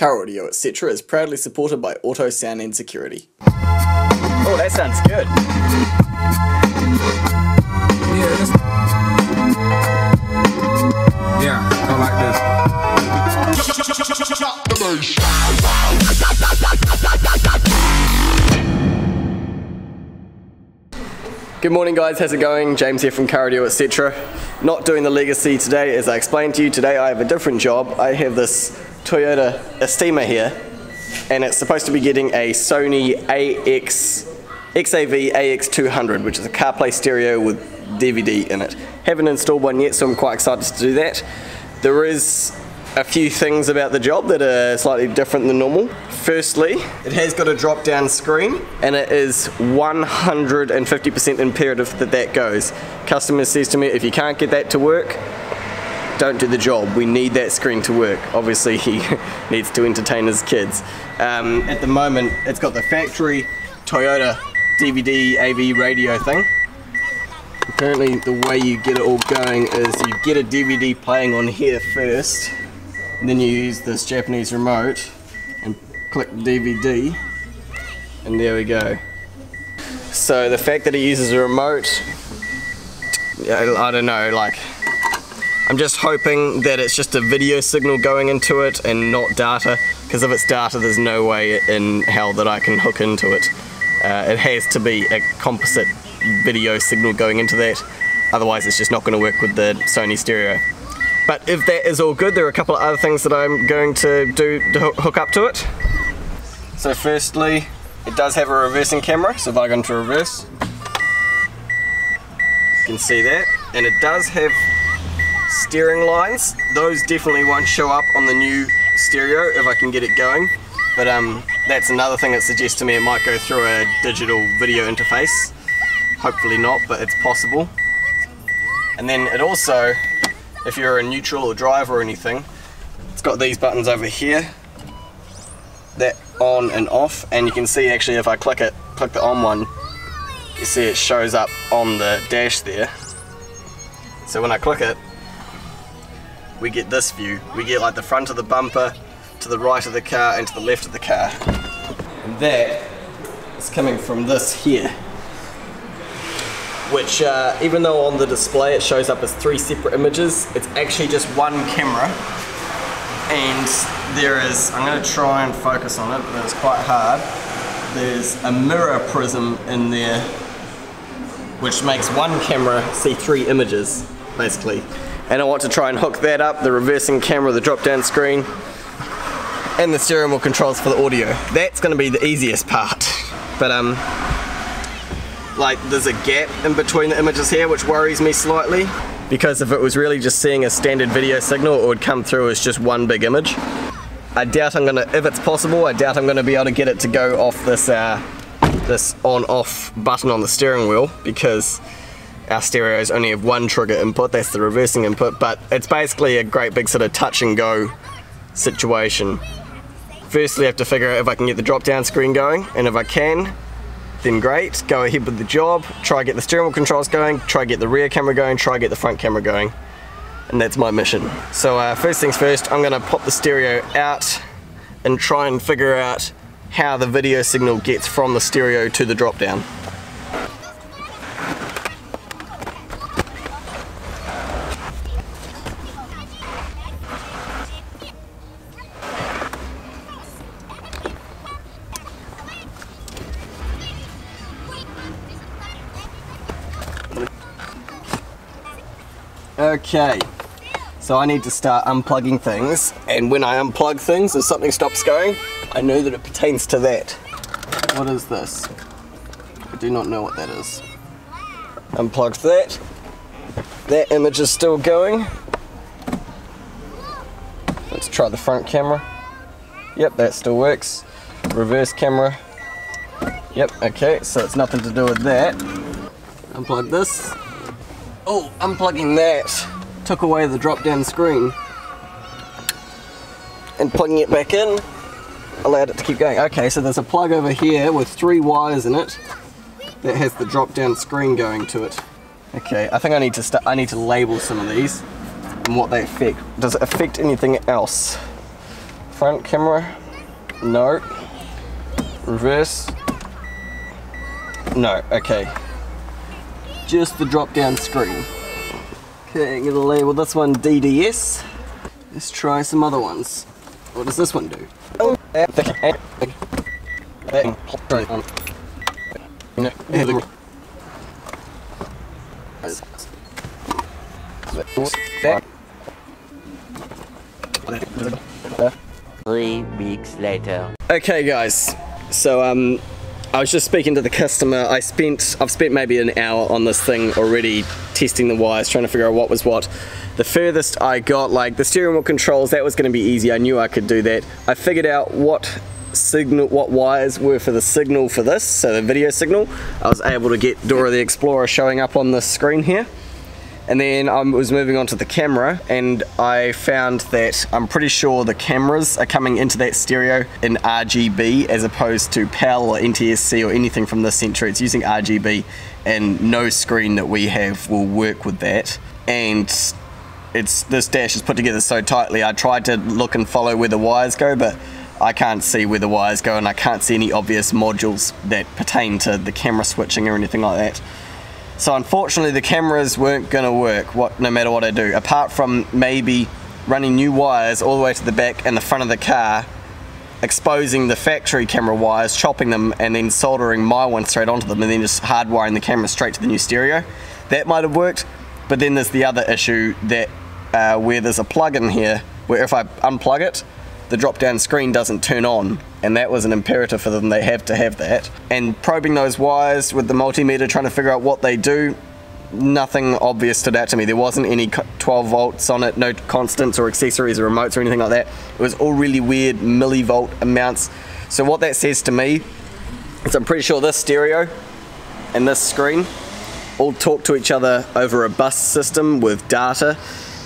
Car Audio, etc. is proudly supported by Auto Sound and Security. Oh, that sounds good. Yeah, yeah, go like this. Good morning guys, how's it going? James here from Car Audio, etc. Not doing the Legacy today, as I explained to you, today I have a different job. I have this Toyota Estima here, and it's supposed to be getting a Sony AX, XAV AX200, which is a CarPlay stereo with DVD in it. Haven't installed one yet, so I'm quite excited to do that. There is a few things about the job that are slightly different than normal. Firstly, it has got a drop down screen and it is 150% imperative that that goes. Customer says to me, if you can't get that to work, don't do the job. We need that screen to work. Obviously he needs to entertain his kids. Um, at the moment, it's got the factory Toyota DVD AV radio thing. Apparently the way you get it all going is you get a DVD playing on here first and then you use this Japanese remote and click DVD and there we go. So the fact that he uses a remote, I don't know, like I'm just hoping that it's just a video signal going into it and not data because if it's data there's no way in hell that I can hook into it. Uh, it has to be a composite video signal going into that otherwise it's just not going to work with the Sony stereo. But if that is all good, there are a couple of other things that I'm going to do to hook up to it. So firstly, it does have a reversing camera, so if I go into reverse, you can see that. And it does have steering lines. Those definitely won't show up on the new stereo if I can get it going. But um, that's another thing that suggests to me it might go through a digital video interface. Hopefully not, but it's possible. And then it also if you're a neutral or drive or anything, it's got these buttons over here, that on and off, and you can see actually if I click it, click the on one, you see it shows up on the dash there. So when I click it, we get this view. We get like the front of the bumper, to the right of the car, and to the left of the car. And that is coming from this here which uh, even though on the display it shows up as three separate images, it's actually just one camera. And there is, I'm going to try and focus on it, but it's quite hard. There's a mirror prism in there, which makes one camera see three images, basically. And I want to try and hook that up, the reversing camera, the drop down screen, and the steering wheel controls for the audio. That's going to be the easiest part. But um, like there's a gap in between the images here which worries me slightly because if it was really just seeing a standard video signal it would come through as just one big image. I doubt I'm gonna, if it's possible, I doubt I'm gonna be able to get it to go off this uh, this on off button on the steering wheel because our stereos only have one trigger input, that's the reversing input, but it's basically a great big sort of touch and go situation. Firstly I have to figure out if I can get the drop down screen going, and if I can, then great, go ahead with the job, try get the steering wheel controls going, try get the rear camera going, try get the front camera going. And that's my mission. So uh, first things first, I'm gonna pop the stereo out and try and figure out how the video signal gets from the stereo to the drop down. Okay, so I need to start unplugging things, and when I unplug things, if something stops going, I know that it pertains to that. What is this? I do not know what that is. Unplugged that. That image is still going. Let's try the front camera. Yep, that still works. Reverse camera. Yep, okay, so it's nothing to do with that. Unplug this. Oh, unplugging that took away the drop down screen and plugging it back in allowed it to keep going. Okay, so there's a plug over here with three wires in it that has the drop down screen going to it. Okay, I think I need to start, I need to label some of these and what they affect. Does it affect anything else? Front camera, no. Reverse, no, okay. Just the drop down screen. Okay, I'm gonna label this one DDS. Let's try some other ones. What does this one do? Three weeks later. Okay guys, so um, I was just speaking to the customer. I spent, I've spent maybe an hour on this thing already testing the wires, trying to figure out what was what. The furthest I got, like the steering wheel controls, that was gonna be easy. I knew I could do that. I figured out what signal, what wires were for the signal for this, so the video signal. I was able to get Dora the Explorer showing up on the screen here. And then I was moving on to the camera and I found that I'm pretty sure the cameras are coming into that stereo in RGB as opposed to PAL or NTSC or anything from this century. It's using RGB and no screen that we have will work with that. And it's this dash is put together so tightly. I tried to look and follow where the wires go, but I can't see where the wires go and I can't see any obvious modules that pertain to the camera switching or anything like that. So unfortunately the cameras weren't gonna work what, no matter what I do, apart from maybe running new wires all the way to the back and the front of the car, exposing the factory camera wires, chopping them and then soldering my one straight onto them and then just hardwiring the camera straight to the new stereo. That might have worked, but then there's the other issue that uh, where there's a plug in here, where if I unplug it, the drop down screen doesn't turn on and that was an imperative for them. They have to have that. And probing those wires with the multimeter trying to figure out what they do nothing obvious stood out to me. There wasn't any 12 volts on it no constants or accessories or remotes or anything like that. It was all really weird millivolt amounts. So what that says to me is I'm pretty sure this stereo and this screen all talk to each other over a bus system with data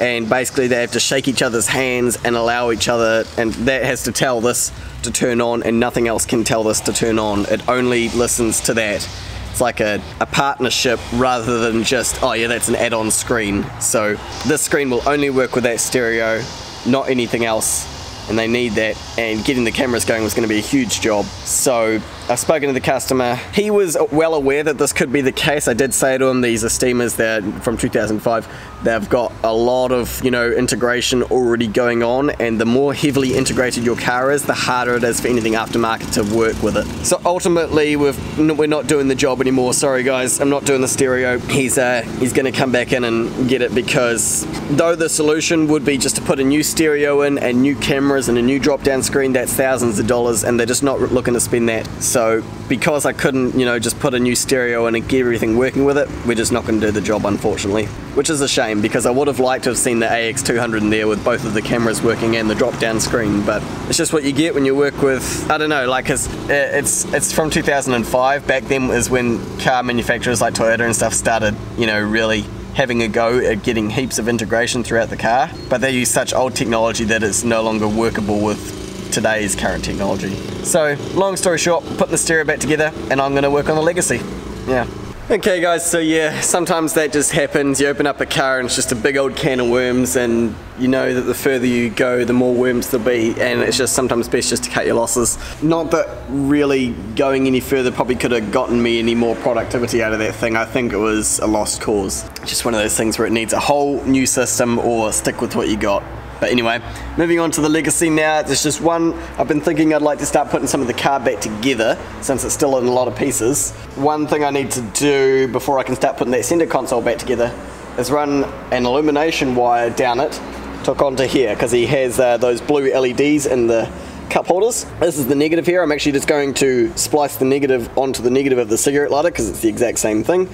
and basically they have to shake each other's hands and allow each other and that has to tell this to turn on and nothing else can tell this to turn on. It only listens to that. It's like a, a partnership rather than just oh yeah that's an add-on screen. So this screen will only work with that stereo not anything else. And they need that. And getting the cameras going was going to be a huge job. So I've spoken to the customer. He was well aware that this could be the case. I did say to him these are Estimas that from 2005 they've got a lot of you know integration already going on and the more heavily integrated your car is the harder it is for anything aftermarket to work with it. So ultimately we've, we're not doing the job anymore. Sorry guys I'm not doing the stereo. He's uh, he's gonna come back in and get it because though the solution would be just to put a new stereo in and new cameras and a new drop down screen that's thousands of dollars and they're just not looking to spend that so because I couldn't, you know, just put a new stereo in and get everything working with it, we're just not going to do the job, unfortunately. Which is a shame because I would have liked to have seen the AX200 in there with both of the cameras working and the drop-down screen, but it's just what you get when you work with, I don't know, like it's, it's, it's from 2005. Back then is when car manufacturers like Toyota and stuff started, you know, really having a go at getting heaps of integration throughout the car, but they use such old technology that it's no longer workable with today's current technology. So, long story short, putting the stereo back together and I'm gonna work on the legacy. Yeah. Okay guys, so yeah, sometimes that just happens. You open up a car and it's just a big old can of worms and you know that the further you go, the more worms there'll be and it's just sometimes best just to cut your losses. Not that really going any further probably could have gotten me any more productivity out of that thing. I think it was a lost cause. Just one of those things where it needs a whole new system or stick with what you got. But anyway, moving on to the Legacy now, there's just one, I've been thinking I'd like to start putting some of the car back together since it's still in a lot of pieces. One thing I need to do before I can start putting that center console back together is run an illumination wire down it, took onto here, because he has uh, those blue LEDs in the cup holders. This is the negative here. I'm actually just going to splice the negative onto the negative of the cigarette lighter because it's the exact same thing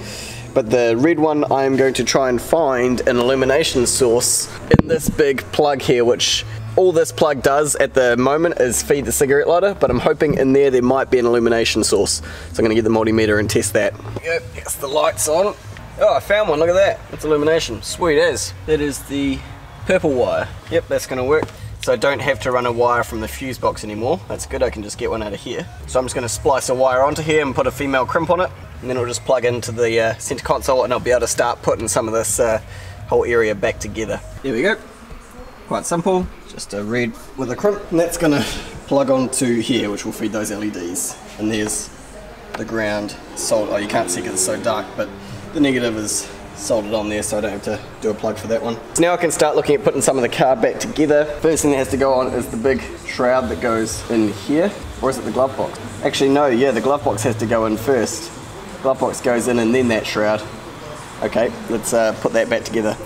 but the red one I'm going to try and find an illumination source in this big plug here which all this plug does at the moment is feed the cigarette lighter but I'm hoping in there there might be an illumination source so I'm going to get the multimeter and test that. Yep, it's the lights on. Oh I found one, look at that, it's illumination, sweet as. That is the purple wire. Yep, that's going to work. So I don't have to run a wire from the fuse box anymore. That's good, I can just get one out of here. So I'm just going to splice a wire onto here and put a female crimp on it and then it'll just plug into the uh, center console and I'll be able to start putting some of this uh, whole area back together. There we go. Quite simple. Just a red with a crimp, and that's gonna plug onto here, which will feed those LEDs. And there's the ground soldered. Oh, you can't see because it's so dark, but the negative is soldered on there, so I don't have to do a plug for that one. So now I can start looking at putting some of the car back together. First thing that has to go on is the big shroud that goes in here, or is it the glove box? Actually, no, yeah, the glove box has to go in first. Glove box goes in and then that shroud. Okay, let's uh, put that back together.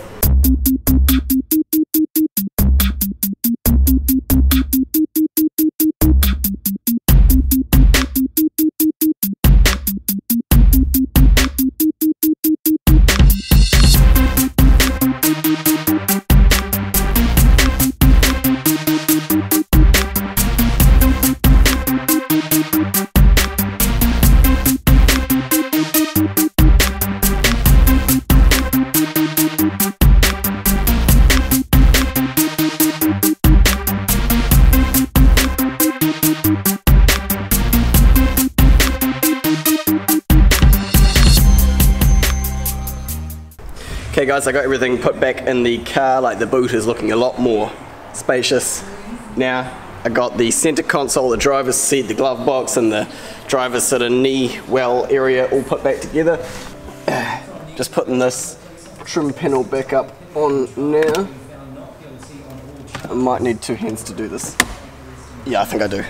Okay guys, I got everything put back in the car, like the boot is looking a lot more spacious now. I got the center console, the driver's seat, the glove box and the driver's sort of knee well area all put back together. Just putting this trim panel back up on now. I might need two hands to do this. Yeah, I think I do.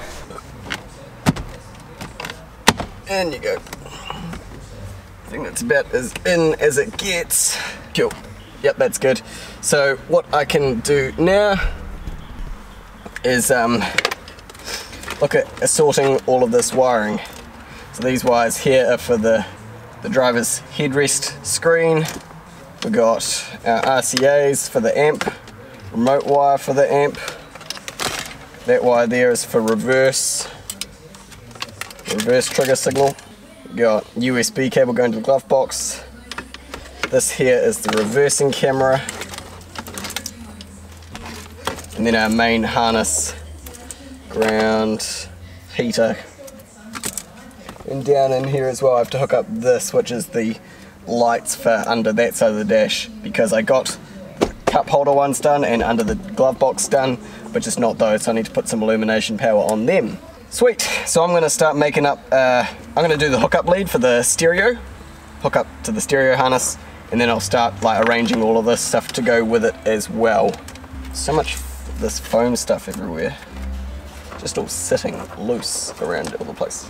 And you go. Think that's about as in as it gets. Cool. Yep, that's good. So what I can do now is um, look at assorting all of this wiring. So these wires here are for the, the driver's headrest screen. We've got our RCAs for the amp, remote wire for the amp. That wire there is for reverse, reverse trigger signal got USB cable going to the glove box. This here is the reversing camera. And then our main harness, ground, heater. And down in here as well I have to hook up this which is the lights for under that side of the dash because I got cup holder ones done and under the glove box done but just not those so I need to put some illumination power on them. Sweet, so I'm gonna start making up, uh, I'm gonna do the hookup lead for the stereo, hook up to the stereo harness, and then I'll start like arranging all of this stuff to go with it as well. So much this foam stuff everywhere, just all sitting loose around all the place.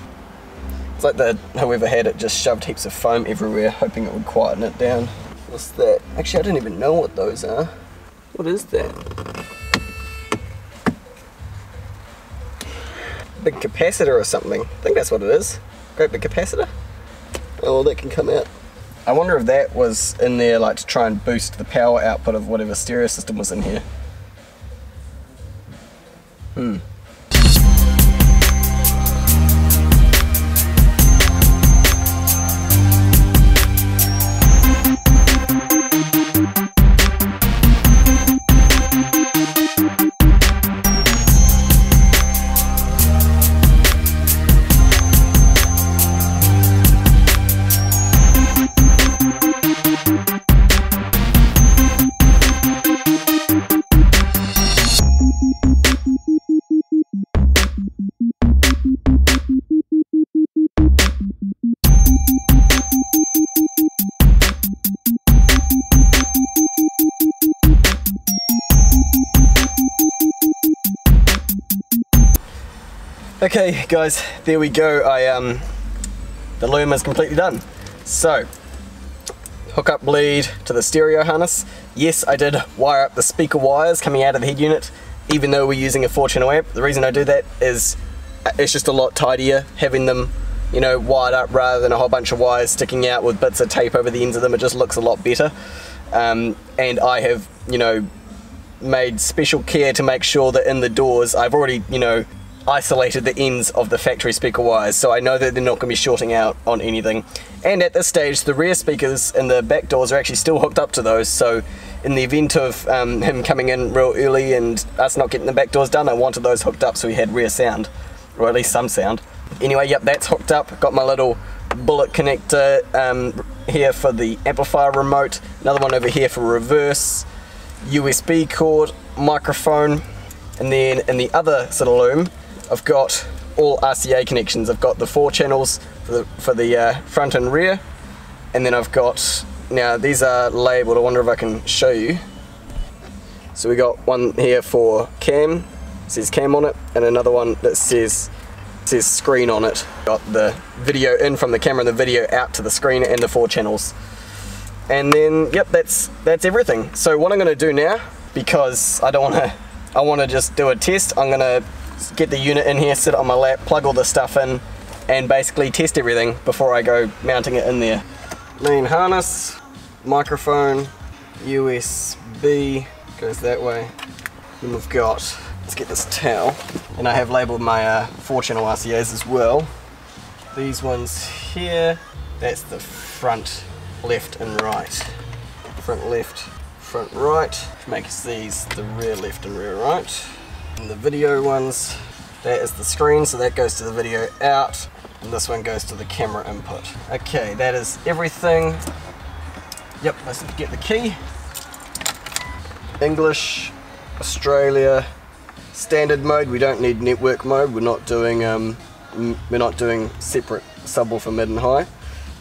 It's like the whoever had it just shoved heaps of foam everywhere, hoping it would quieten it down. What's that? Actually, I don't even know what those are. What is that? Big capacitor or something. I think that's what it is. Great big capacitor. Oh, that can come out. I wonder if that was in there like to try and boost the power output of whatever stereo system was in here. Hmm. Okay guys, there we go. I um the loom is completely done. So hook up bleed to the stereo harness. Yes, I did wire up the speaker wires coming out of the head unit, even though we're using a 4 channel amp. The reason I do that is uh, it's just a lot tidier having them, you know, wired up rather than a whole bunch of wires sticking out with bits of tape over the ends of them. It just looks a lot better. Um, and I have, you know, made special care to make sure that in the doors I've already, you know, isolated the ends of the factory speaker wires so I know that they're not going to be shorting out on anything. And at this stage the rear speakers and the back doors are actually still hooked up to those so in the event of um, him coming in real early and us not getting the back doors done I wanted those hooked up so we had rear sound or at least some sound. Anyway yep that's hooked up. Got my little bullet connector um, here for the amplifier remote another one over here for reverse USB cord microphone And then in the other sort of loom, I've got all RCA connections. I've got the four channels for the, for the uh, front and rear. And then I've got, now these are labeled, I wonder if I can show you. So we got one here for cam, says cam on it, and another one that says says screen on it. Got the video in from the camera and the video out to the screen and the four channels. And then, yep, that's that's everything. So what I'm gonna do now, because I don't wanna, I wanna just do a test, I'm gonna get the unit in here, sit it on my lap, plug all the stuff in, and basically test everything before I go mounting it in there. Main harness, microphone, USB, goes that way. Then we've got, let's get this towel, and I have labeled my uh, four channel RCAs as well. These ones here, that's the front left and right. Front left, front right, which makes these the rear left and rear right. And the video ones, that is the screen, so that goes to the video out, and this one goes to the camera input. Okay, that is everything. Yep, let's get the key. English, Australia, standard mode. We don't need network mode. We're not doing um, we're not doing separate subwoofer mid and high.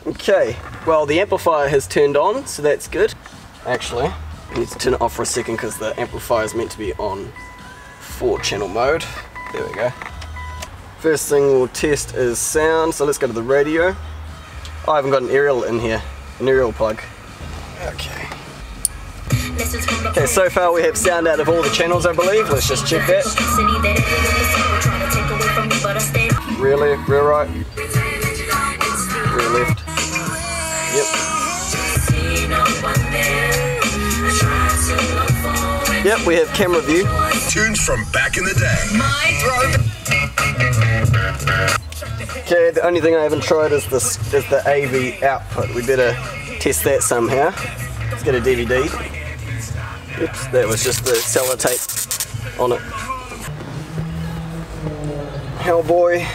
Okay, well the amplifier has turned on, so that's good. Actually, I need to turn it off for a second because the amplifier is meant to be on four channel mode. There we go. First thing we'll test is sound, so let's go to the radio. Oh, I haven't got an aerial in here, an aerial plug. Okay. Okay, so far we have sound out of all the channels, I believe. Let's just check that. Rear left, rear right, rear left. Yep. Yep, we have camera view. Tunes from back in the day. Okay, the only thing I haven't tried is this is the AV output. We better test that somehow. Let's get a DVD. Oops, that was just the sellotape on it. Hellboy.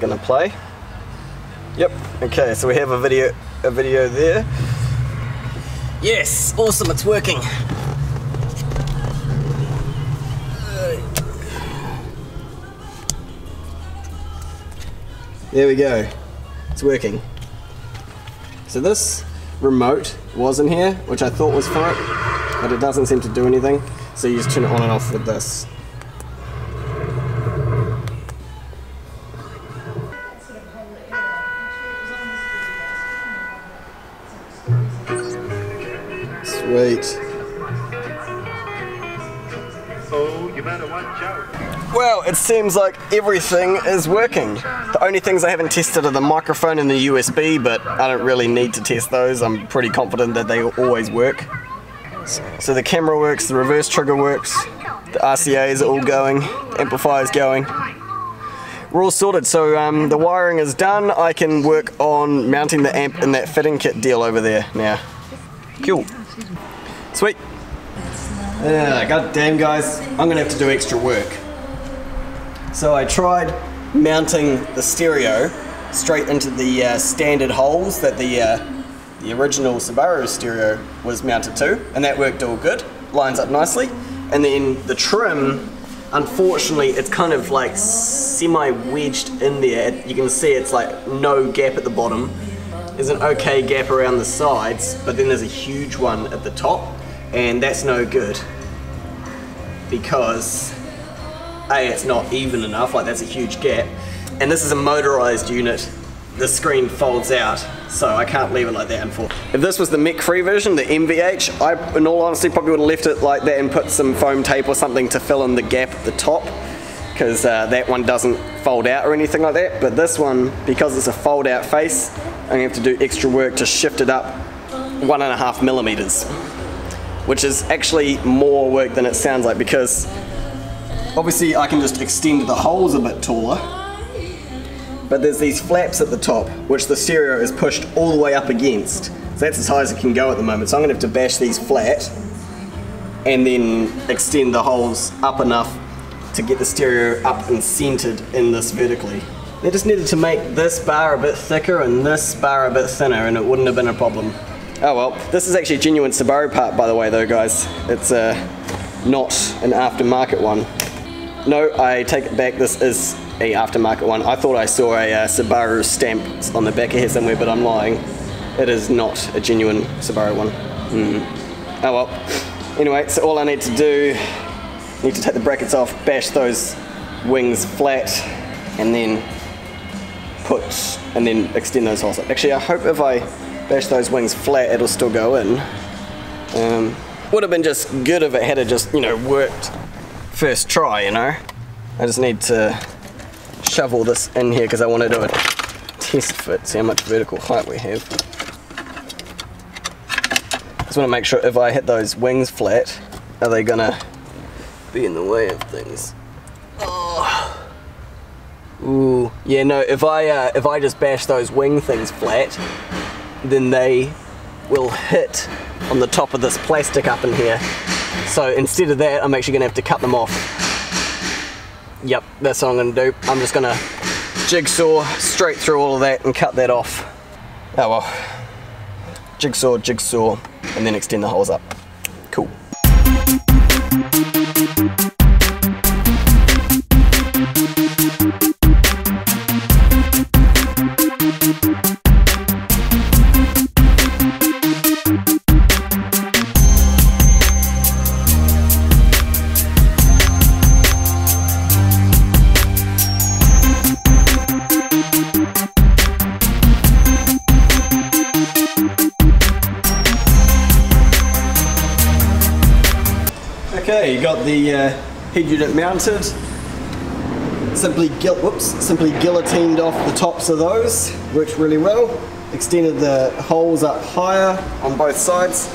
Gonna play. Yep. Okay, so we have a video a video there. Yes, awesome, it's working. There we go. It's working. So this remote was in here, which I thought was for it, but it doesn't seem to do anything. So you just turn it on and off with this. Sweet. You better watch out. Well, it seems like everything is working. The only things I haven't tested are the microphone and the USB, but I don't really need to test those. I'm pretty confident that they always work. So the camera works, the reverse trigger works, the RCAs are all going, the amplifier's going. We're all sorted, so um, the wiring is done. I can work on mounting the amp in that fitting kit deal over there now. Cool. Sweet. Yeah, god damn guys, I'm gonna have to do extra work. So I tried mounting the stereo straight into the uh, standard holes that the uh, the original Subaru stereo was mounted to, and that worked all good, lines up nicely. And then the trim, unfortunately, it's kind of like semi-wedged in there. You can see it's like no gap at the bottom. There's an okay gap around the sides, but then there's a huge one at the top, and that's no good because a, it's not even enough, like that's a huge gap. And this is a motorized unit. The screen folds out, so I can't leave it like that. For if this was the mech-free version, the MVH, I, in all honesty, probably would have left it like that and put some foam tape or something to fill in the gap at the top, because uh, that one doesn't fold out or anything like that. But this one, because it's a fold-out face, I'm gonna have to do extra work to shift it up one and a half millimeters, which is actually more work than it sounds like because Obviously I can just extend the holes a bit taller, but there's these flaps at the top, which the stereo is pushed all the way up against. So that's as high as it can go at the moment. So I'm gonna have to bash these flat and then extend the holes up enough to get the stereo up and centered in this vertically. They just needed to make this bar a bit thicker and this bar a bit thinner and it wouldn't have been a problem. Oh well, this is actually a genuine Subaru part by the way though guys. It's uh, not an aftermarket one. No, I take it back, this is a aftermarket one. I thought I saw a uh, Subaru stamp on the back of here somewhere, but I'm lying. It is not a genuine Subaru one. Mm. Oh well. Anyway, so all I need to do, need to take the brackets off, bash those wings flat, and then put, and then extend those holes up. Actually, I hope if I bash those wings flat, it'll still go in. Um, would have been just good if it had just, you know, worked first try, you know? I just need to shovel this in here because I want to do a test fit, see how much vertical height we have. Just want to make sure if I hit those wings flat, are they gonna be in the way of things? Oh. Ooh, yeah, no. If I uh, if I just bash those wing things flat, then they will hit on the top of this plastic up in here. So instead of that, I'm actually gonna have to cut them off. Yep, that's what I'm gonna do. I'm just gonna jigsaw straight through all of that and cut that off. Oh well. Jigsaw, jigsaw, and then extend the holes up. Head unit mounted. Simply, whoops, simply guillotined off the tops of those. Worked really well. Extended the holes up higher on both sides.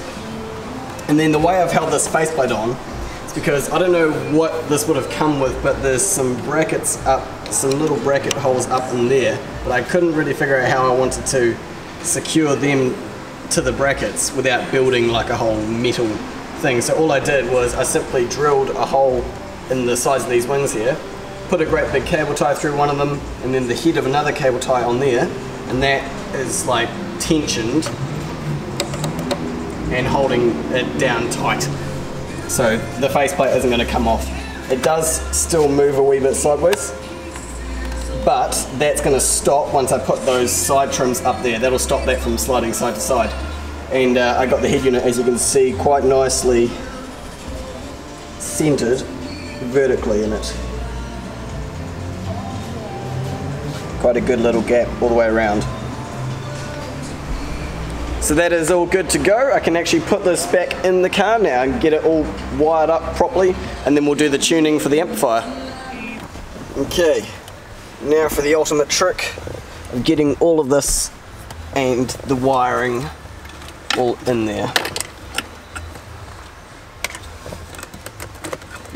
And then the way I've held this faceplate on is because I don't know what this would have come with, but there's some brackets up, some little bracket holes up in there, but I couldn't really figure out how I wanted to secure them to the brackets without building like a whole metal thing. So all I did was I simply drilled a hole in the sides of these wings here, put a great big cable tie through one of them, and then the head of another cable tie on there, and that is like tensioned and holding it down tight. So the faceplate isn't going to come off. It does still move a wee bit sideways, but that's going to stop once I put those side trims up there. That'll stop that from sliding side to side and uh, I got the head unit as you can see quite nicely centered vertically in it. Quite a good little gap all the way around. So that is all good to go. I can actually put this back in the car now and get it all wired up properly and then we'll do the tuning for the amplifier. Okay, now for the ultimate trick of getting all of this and the wiring all in there.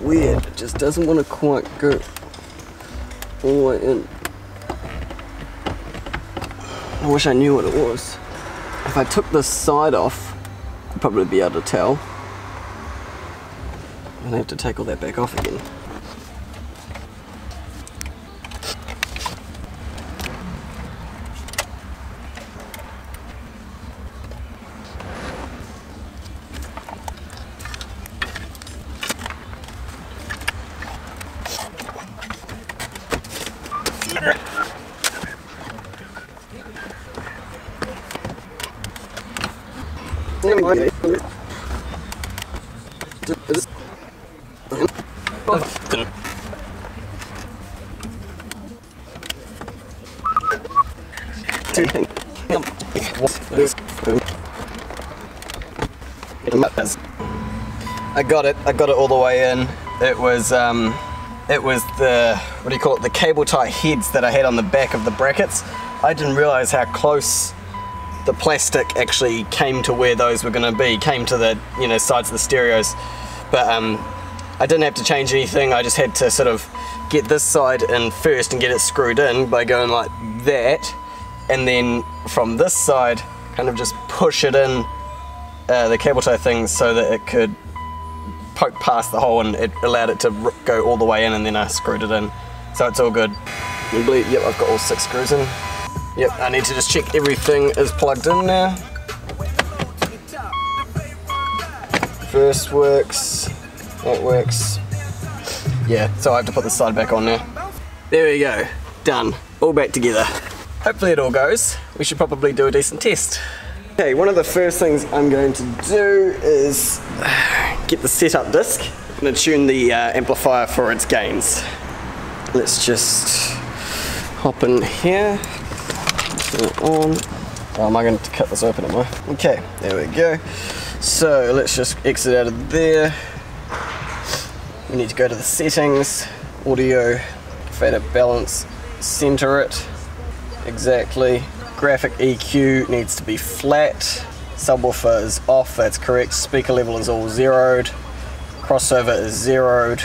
weird, it just doesn't want to quite go all the way in. I wish I knew what it was. If I took this side off, I'd probably be able to tell. I'm gonna have to take all that back off again. Got it. I got it all the way in. It was um, it was the what do you call it? The cable tie heads that I had on the back of the brackets. I didn't realize how close the plastic actually came to where those were going to be. Came to the you know sides of the stereos but um, I didn't have to change anything. I just had to sort of get this side in first and get it screwed in by going like that, and then from this side, kind of just push it in uh, the cable tie thing so that it could poke past the hole and it allowed it to go all the way in and then I screwed it in. So it's all good. Believe, yep, I've got all six screws in. Yep, I need to just check everything is plugged in now. First works, that works. Yeah, so I have to put the side back on now. There we go, done, all back together. Hopefully it all goes. We should probably do a decent test. Okay, one of the first things I'm going to do is get the setup disc. To tune the uh, amplifier for its gains. Let's just hop in here, turn it on. Oh, am I going to cut this open, am I? Okay, there we go. So let's just exit out of there. We need to go to the settings, audio, fader balance, center it exactly. Graphic EQ needs to be flat. Subwoofer is off, that's correct. Speaker level is all zeroed. Crossover is zeroed.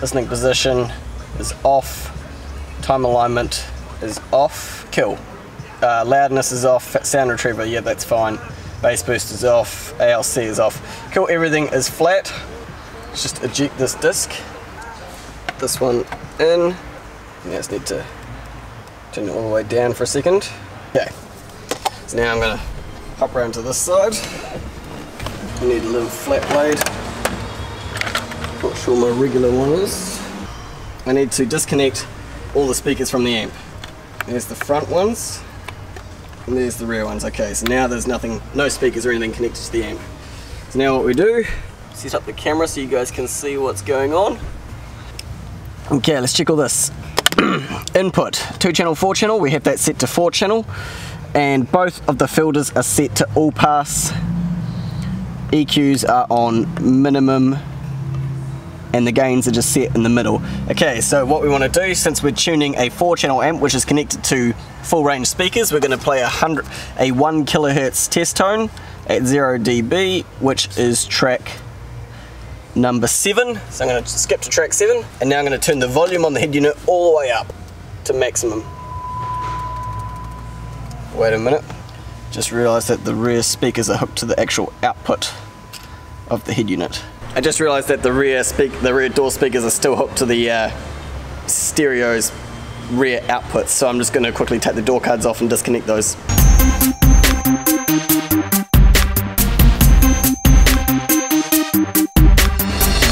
Listening position is off. Time alignment is off. Kill. Uh, loudness is off. Sound retriever, yeah, that's fine. Bass boost is off. ALC is off. Cool, everything is flat. Let's just eject this disc. This one in. Now just need to turn it all the way down for a second. Okay. So now I'm gonna hop around to this side. I need a little flat blade. Not sure my regular one is. I need to disconnect all the speakers from the amp. There's the front ones, and there's the rear ones. Okay, so now there's nothing, no speakers or anything connected to the amp. So now what we do, set up the camera so you guys can see what's going on. Okay, let's check all this. Input, two channel, four channel, we have that set to four channel, and both of the filters are set to all pass. EQs are on minimum and the gains are just set in the middle. Okay, so what we want to do, since we're tuning a four channel amp which is connected to full range speakers, we're going to play a hundred, a one kilohertz test tone at zero dB, which is track number seven. So I'm going to skip to track seven, and now I'm going to turn the volume on the head unit all the way up to maximum. Wait a minute. Just realised that the rear speakers are hooked to the actual output of the head unit. I just realised that the rear speak the rear door speakers are still hooked to the uh, stereo's rear outputs, so I'm just going to quickly take the door cards off and disconnect those.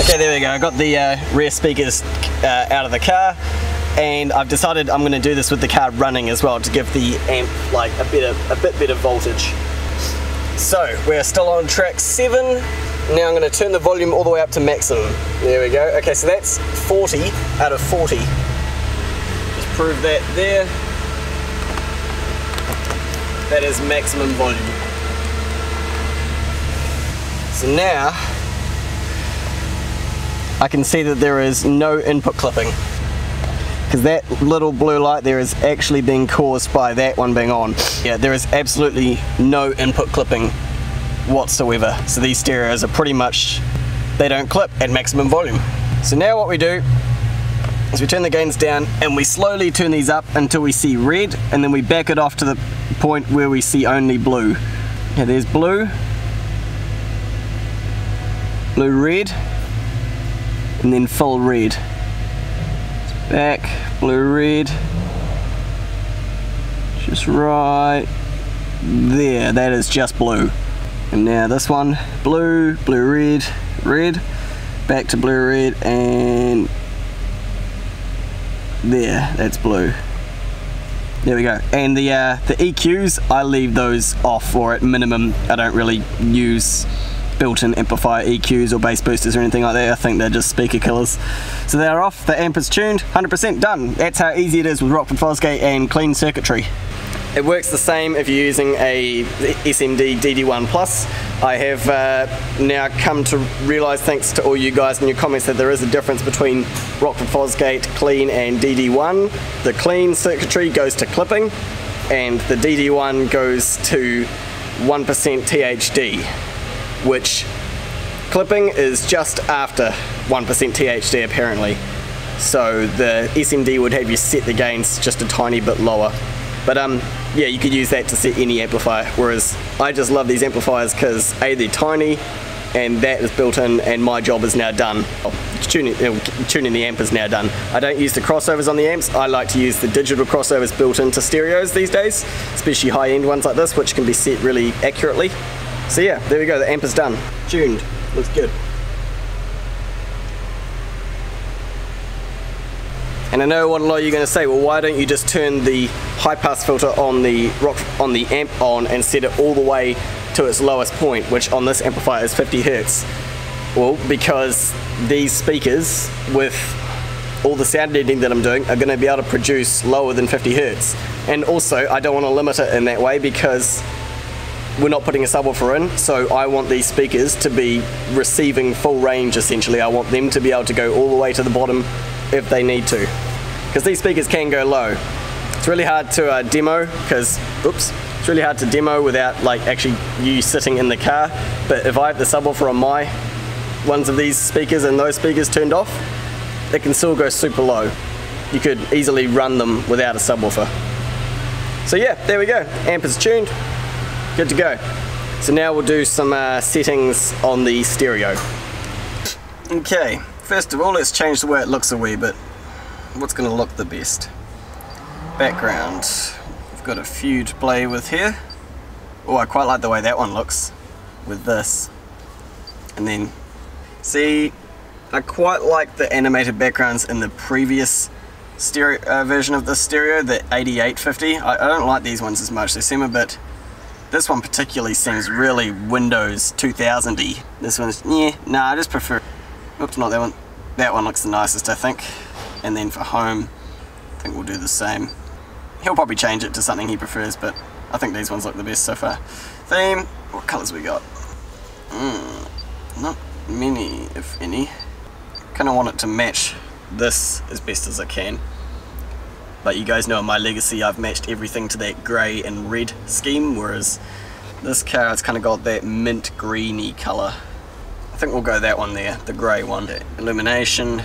Okay, there we go. I got the uh, rear speakers uh, out of the car and I've decided I'm going to do this with the car running as well to give the amp like a bit of, a bit better voltage. So we're still on track seven. Now I'm going to turn the volume all the way up to maximum. There we go. Okay, so that's 40 out of 40. Just prove that there. That is maximum volume. So now, I can see that there is no input clipping. Because that little blue light there is actually being caused by that one being on. Yeah, there is absolutely no input clipping whatsoever. So these stereos are pretty much, they don't clip at maximum volume. So now what we do is we turn the gains down and we slowly turn these up until we see red and then we back it off to the point where we see only blue. Yeah, there's blue, blue red, and then full red. Back, blue red, just right there, that is just blue. And now this one, blue, blue, red, red, back to blue, red, and there, that's blue. There we go. And the uh, the EQs, I leave those off or at minimum. I don't really use built-in amplifier EQs or bass boosters or anything like that. I think they're just speaker killers. So they're off, the amp is tuned, 100% done. That's how easy it is with Rockford Fosgate and clean circuitry. It works the same if you're using a SMD DD1 Plus. I have uh, now come to realise, thanks to all you guys and your comments, that there is a difference between Rockford Fosgate Clean and DD1. The clean circuitry goes to clipping, and the DD1 goes to 1% THD, which Clipping is just after 1% THD apparently. So the SMD would have you set the gains just a tiny bit lower. But um, yeah, you could use that to set any amplifier, whereas I just love these amplifiers because A, they're tiny, and that is built in, and my job is now done. Oh, tuning, tuning the amp is now done. I don't use the crossovers on the amps, I like to use the digital crossovers built into stereos these days, especially high-end ones like this, which can be set really accurately. So yeah, there we go, the amp is done. Tuned, looks good. And I know what a lot of you are going to say, well why don't you just turn the high pass filter on the rock on the amp on and set it all the way to its lowest point, which on this amplifier is 50 hertz. Well, because these speakers with all the sound deadening that I'm doing are going to be able to produce lower than 50 hertz. And also, I don't want to limit it in that way because we're not putting a subwoofer in, so I want these speakers to be receiving full range essentially. I want them to be able to go all the way to the bottom if they need to. Because these speakers can go low. It's really hard to uh, demo because, oops, it's really hard to demo without like actually you sitting in the car. But if I have the subwoofer on my ones of these speakers and those speakers turned off, it can still go super low. You could easily run them without a subwoofer. So yeah, there we go. Amp is tuned, good to go. So now we'll do some uh, settings on the stereo. Okay, first of all let's change the way it looks a wee bit. What's going to look the best? Background. I've got a few to play with here. Oh, I quite like the way that one looks with this. And then See, I quite like the animated backgrounds in the previous stereo uh, version of the stereo, the 8850. I, I don't like these ones as much. They seem a bit... This one particularly seems really Windows 2000y. This one's, yeah, no, nah, I just prefer... Oops, not that one. That one looks the nicest, I think. And then for home, I think we'll do the same. He'll probably change it to something he prefers, but I think these ones look the best so far. Theme, what colours we got? Mm, not many, if any. Kind of want it to match this as best as I can. But you guys know in my legacy I've matched everything to that grey and red scheme, whereas this car it's kind of got that mint greeny colour. I think we'll go that one there, the grey one. Illumination,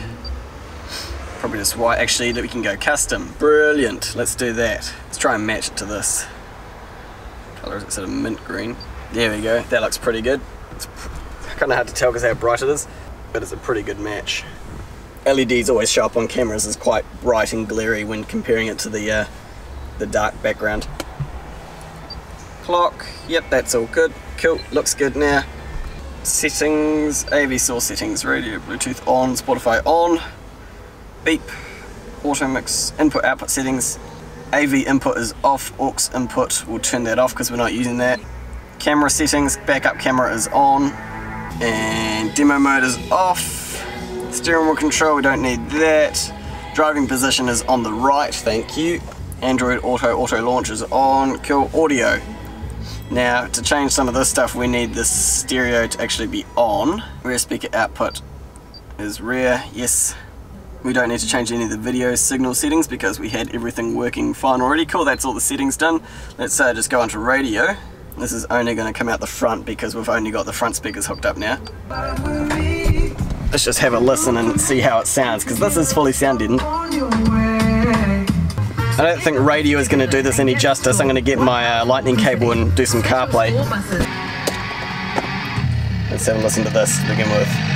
probably just white. Actually, that we can go custom. Brilliant, let's do that. Let's try and match it to this. Colour is it sort of mint green? There we go, that looks pretty good. It's kind of hard to tell because how bright it is, but it's a pretty good match. LEDs always show up on cameras as quite bright and glary when comparing it to the, uh, the dark background. Clock, yep, that's all good. Cool, looks good now. Settings, AV source settings, radio, Bluetooth on, Spotify on, beep, auto mix, input output settings, AV input is off, aux input, we'll turn that off because we're not using that. Camera settings, backup camera is on, and demo mode is off. Steering wheel control, we don't need that. Driving position is on the right, thank you. Android Auto Auto Launch is on. Cool. Audio. Now, to change some of this stuff, we need the stereo to actually be on. Rear speaker output is rear, yes. We don't need to change any of the video signal settings because we had everything working fine already. Cool, that's all the settings done. Let's uh, just go onto radio. This is only going to come out the front because we've only got the front speakers hooked up now. Let's just have a listen and see how it sounds because this is fully sounded. I don't think radio is going to do this any justice. I'm going to get my uh, lightning cable and do some CarPlay. Let's have a listen to this to begin with.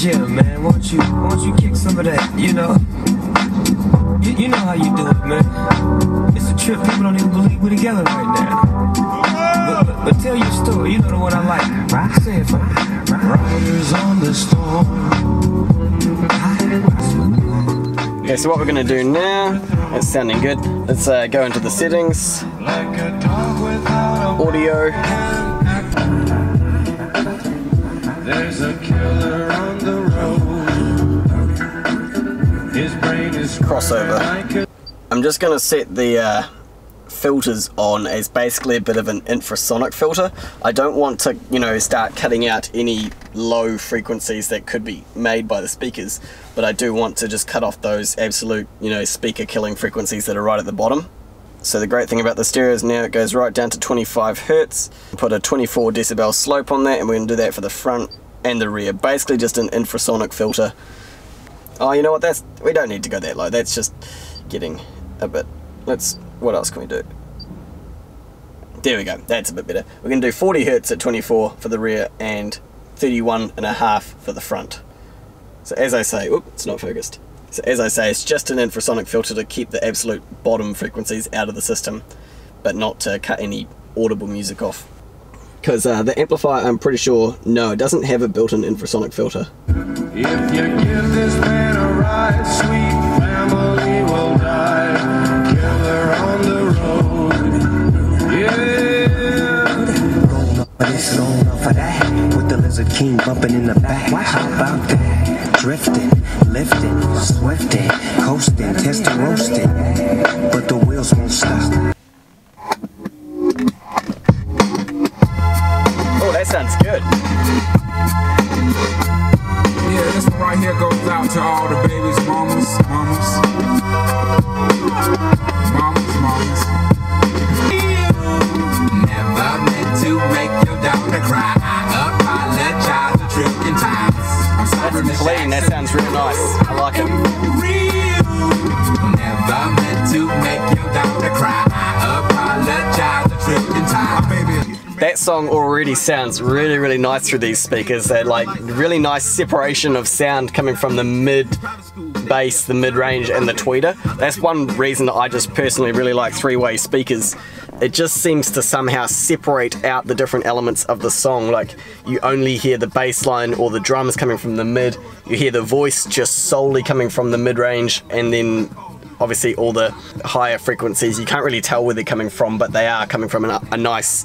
Hey yo, chill, man. Won't you, won't you kick some of that? You know, you, you know how you do it, man. It's a trip. People don't even believe we're together right now. But, but, but tell your story. You know the one I like. Right? Say it for me. Riders on the storm. Okay, so what we're gonna do now, it's sounding good. Let's uh, go into the settings, audio, There's a killer crossover. I'm just gonna set the uh, filters on as basically a bit of an infrasonic filter. I don't want to, you know, start cutting out any low frequencies that could be made by the speakers, but I do want to just cut off those absolute, you know, speaker killing frequencies that are right at the bottom. So the great thing about the stereo is now it goes right down to 25 hertz. Put a 24 decibel slope on that and we're going to do that for the front and the rear. Basically just an infrasonic filter. Oh, you know what? That's we don't need to go that low. That's just getting a bit. Let's. What else can we do? There we go. That's a bit better. We're going to do 40 hertz at 24 for the rear and 31 and a half for the front. So as I say, oop, it's not focused. So as I say, it's just an infrasonic filter to keep the absolute bottom frequencies out of the system, but not to cut any audible music off. Because uh, the amplifier, I'm pretty sure, no, it doesn't have a built-in infrasonic filter. If you give this man a ride, sweet family will die. Killer on the road. Yeah. It's going that with the Lizard King bumping in the back. How about that? Drifting, lifting, swifting, coasting, testing, roasting. But the wheels won't stop. Already sounds really, really nice through these speakers. They're like really nice separation of sound coming from the mid bass, the mid range, and the tweeter. That's one reason I just personally really like three way speakers. It just seems to somehow separate out the different elements of the song. Like you only hear the bass line or the drums coming from the mid, you hear the voice just solely coming from the mid range, and then obviously all the higher frequencies you can't really tell where they're coming from but they are coming from an, a nice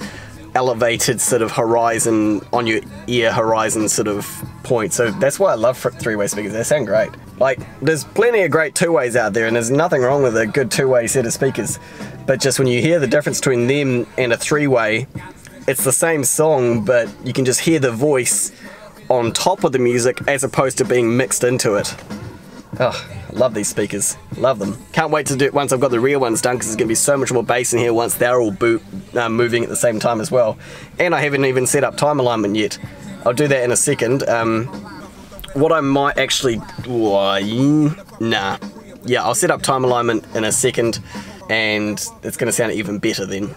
elevated sort of horizon on your ear horizon sort of point. So that's why i love three-way speakers. They sound great. Like there's plenty of great two-ways out there and there's nothing wrong with a good two-way set of speakers. But just when you hear the difference between them and a three-way it's the same song but you can just hear the voice on top of the music as opposed to being mixed into it. Oh, love these speakers. Love them. Can't wait to do it once I've got the real ones done because there's going to be so much more bass in here once they're all boot, uh, moving at the same time as well. And I haven't even set up time alignment yet. I'll do that in a second. Um, what I might actually... Nah. Yeah, I'll set up time alignment in a second and it's going to sound even better then.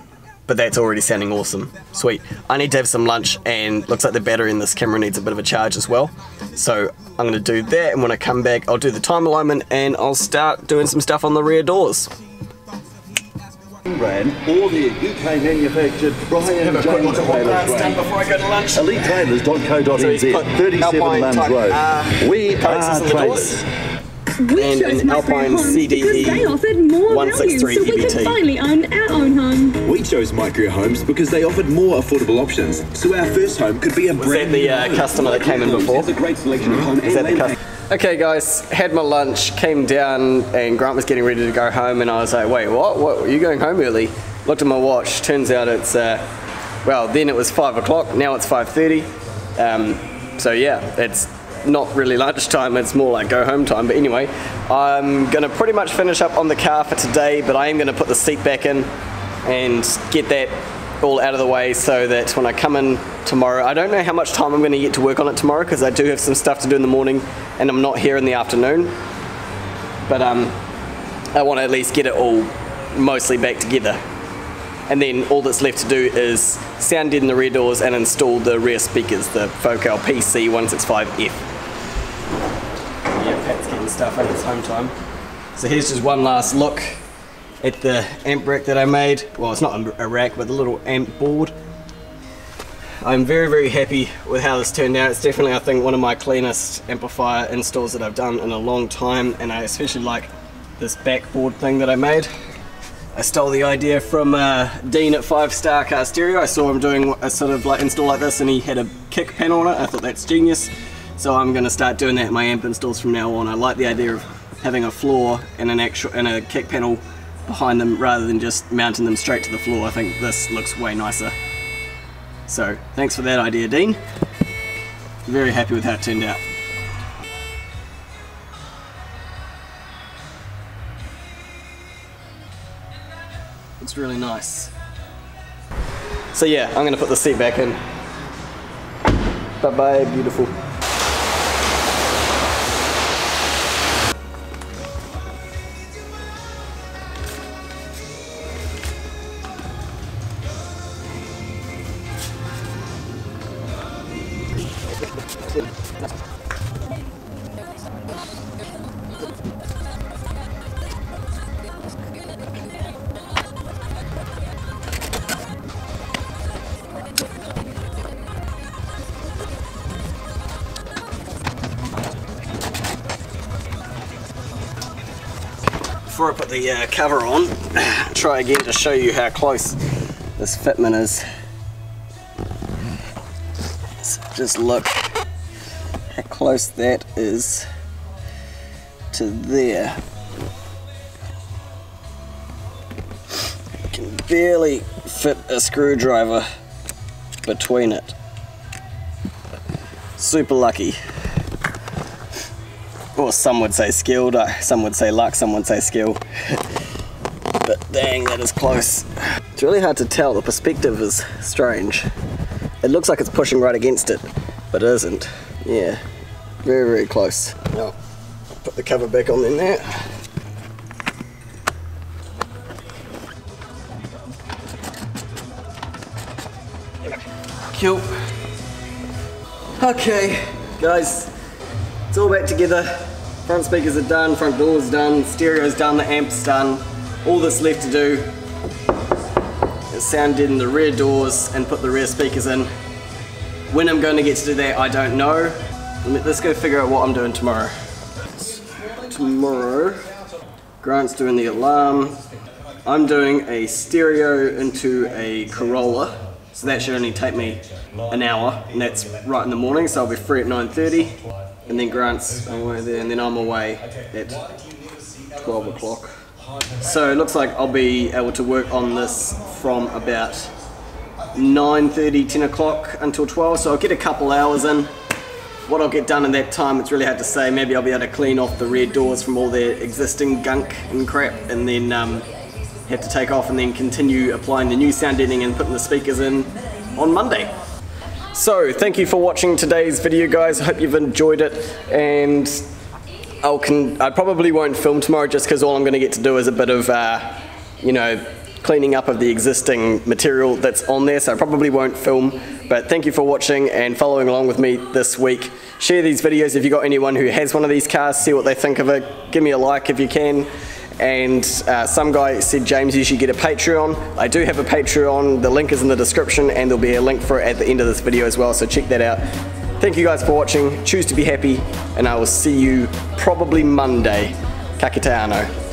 But that's already sounding awesome. Sweet. I need to have some lunch and looks like the battery in this camera needs a bit of a charge as well. So I'm going to do that and when I come back I'll do the time alignment and I'll start doing some stuff on the rear doors. brand or the UK manufactured Brian James Taylor brand. before I go to lunch. EliteTrailers.co.nz, So 37 Alpine Road. uh, we are in doors. trailers. We and chose an Micro Alpine Homes CDE because they offered more value, 163 so we could EBT. finally own our own home. We chose Micro Homes because they offered more affordable options, so our first home could be a Was brand that the new uh, customer that came in before? There's a great selection of home Is that the customer? Okay guys, had my lunch, came down and Grant was getting ready to go home and I was like, wait, what? What? Are you going home early? Looked at my watch, turns out it's, uh, well then it was 5 o'clock, now it's 5.30. Um, so yeah, it's not really lunchtime, it's more like go home time. But anyway, I'm gonna pretty much finish up on the car for today, but I am gonna put the seat back in and get that all out of the way so that when I come in tomorrow, I don't know how much time I'm to get to work on it tomorrow because I do have some stuff to do in the morning and I'm not here in the afternoon. But um, I want to at least get it all mostly back together. And then all that's left to do is sound deaden the rear doors and install the rear speakers, the Focal PC165F. Pat's getting stuff in its home time. So here's just one last look at the amp rack that I made. Well, it's not a rack, but the little amp board. I'm very, very happy with how this turned out. It's definitely, I think, one of my cleanest amplifier installs that I've done in a long time, and I especially like this backboard thing that I made. I stole the idea from uh, Dean at Five Star Car Stereo. I saw him doing a sort of like install like this and he had a kick panel on it. I thought that's genius. So I'm gonna start doing that in my amp installs from now on. I like the idea of having a floor and an actual and a kick panel behind them rather than just mounting them straight to the floor. I think this looks way nicer. So thanks for that idea, Dean. Very happy with how it turned out. It's really nice. So yeah, I'm gonna put the seat back in. Bye bye, beautiful. Cover on, try again to show you how close this fitment is. So just look how close that is to there. You can barely fit a screwdriver between it. Super lucky. Or some would say skilled, uh, some would say luck, some would say skill. dang, that is close. It's really hard to tell, the perspective is strange. It looks like it's pushing right against it, but it isn't. Yeah, very, very close. Now, put the cover back on in there. Cool. Okay, guys, it's all back together. Front speakers are done, front doors done, stereo's done, the amp's done. All that's left to do is sound in the rear doors and put the rear speakers in. When I'm going to get to do that, I don't know. Let's go figure out what I'm doing tomorrow. Tomorrow, Grant's doing the alarm. I'm doing a stereo into a Corolla. So that should only take me an hour, and that's right in the morning, so I'll be free at 9.30. And then Grant's away there, and then I'm away at 12 o'clock. So it looks like I'll be able to work on this from about 9.30, 10 o'clock until 12, so I'll get a couple hours in. What I'll get done in that time, it's really hard to say. Maybe I'll be able to clean off the rear doors from all their existing gunk and crap, and then um, have to take off and then continue applying the new sound deadening and putting the speakers in on Monday. So, thank you for watching today's video guys, I hope you've enjoyed it and I'll con I probably won't film tomorrow just because all I'm going to get to do is a bit of, uh, you know, cleaning up of the existing material that's on there, so I probably won't film. But thank you for watching and following along with me this week. Share these videos if you've got anyone who has one of these cars, see what they think of it. Give me a like if you can. And uh, some guy said, James, you should get a Patreon. I do have a Patreon, the link is in the description, and there'll be a link for it at the end of this video as well, so check that out. Thank you guys for watching, choose to be happy, and I will see you probably Monday. Ka anō.